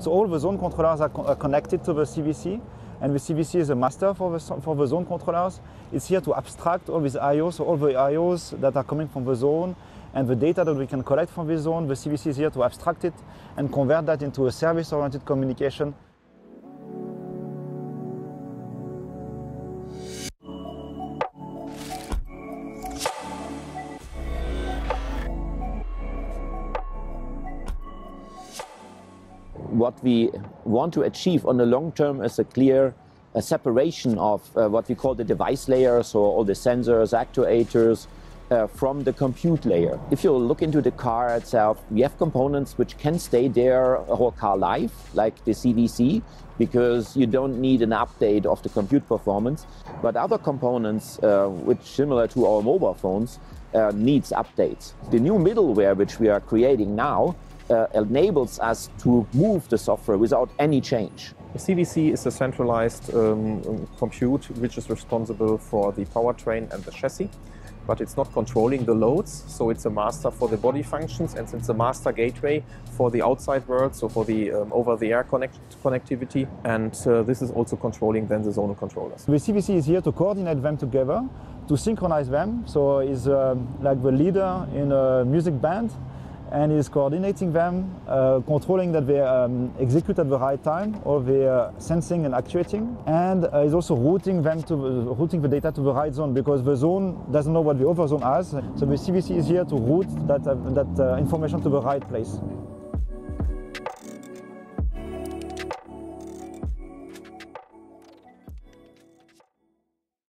So all the zone controllers are, co are connected to the CVC, and the CVC is a master for the, for the zone controllers. It's here to abstract all these IOs, so all the IOs that are coming from the zone, and the data that we can collect from the zone, the CVC is here to abstract it and convert that into a service-oriented communication. What we want to achieve on the long term is a clear a separation of uh, what we call the device layer, so all the sensors, actuators, uh, from the compute layer. If you look into the car itself, we have components which can stay there a whole car life, like the CVC, because you don't need an update of the compute performance. But other components, uh, which similar to our mobile phones, uh, needs updates. The new middleware which we are creating now uh, enables us to move the software without any change. The CVC is a centralized um, compute which is responsible for the powertrain and the chassis, but it's not controlling the loads. So it's a master for the body functions and it's a master gateway for the outside world, so for the um, over-the-air connect connectivity. And uh, this is also controlling then the zonal controllers. The CVC is here to coordinate them together, to synchronize them. So it's uh, like the leader in a music band and is coordinating them, uh, controlling that they um, execute at the right time, or they are sensing and actuating, and uh, is also routing them to uh, routing the data to the right zone because the zone doesn't know what the other zone has. So the CVC is here to route that uh, that uh, information to the right place.